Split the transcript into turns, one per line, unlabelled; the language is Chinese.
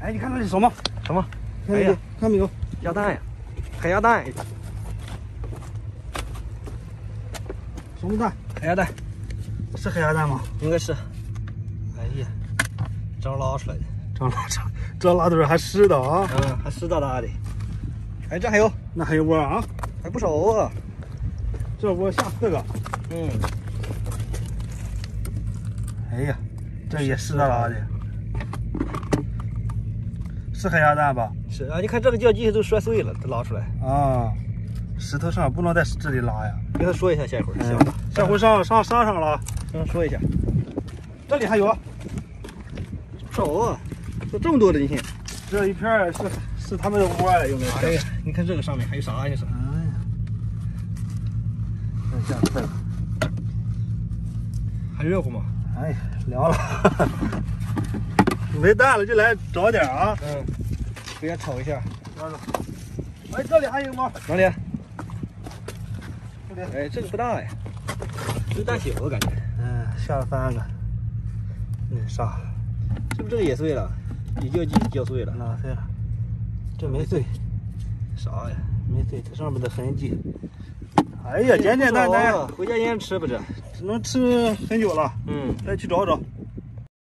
哎，你看那是什么？
什么？
哎呀，看没有？
鸭蛋呀，海鸭蛋。
什么蛋？
海鸭蛋。
是海鸭蛋吗？
应该是。哎呀，刚拉出来的，
刚拉出来，这拉的还湿的啊。
嗯，还湿哒哒的。哎，这还有，
那还有窝啊？
还不少啊。
这窝下四个。
嗯。
哎呀，这也湿哒哒的。是海鸭蛋吧？
是啊，你看这个叫机都摔碎了，都拉出来
啊。石头上不能在这里拉呀。
跟他说一下，下回行
吧？下回上上山上了，
跟他说一下。
这里还有，
少啊，这这么多的，你看，
这一片是是他们的窝呀，应该是。
哎呀，你看这个上面还有啥呀？是。哎呀，
这下菜
还热乎吗？
哎呀，凉了。没蛋了就来找点啊！
嗯，给它炒一下。
哎，这里还有吗？
哪里？这里。哎，这个不大呀，这大小我感觉。
嗯，下了三个。那啥，
是不是这个也碎了？比较机较碎了。
哪碎了？这没碎。
啥呀？
没碎，这上面的痕迹。哎呀，简简单单，
回家先吃不这？
只能吃很久了。嗯，再去找找。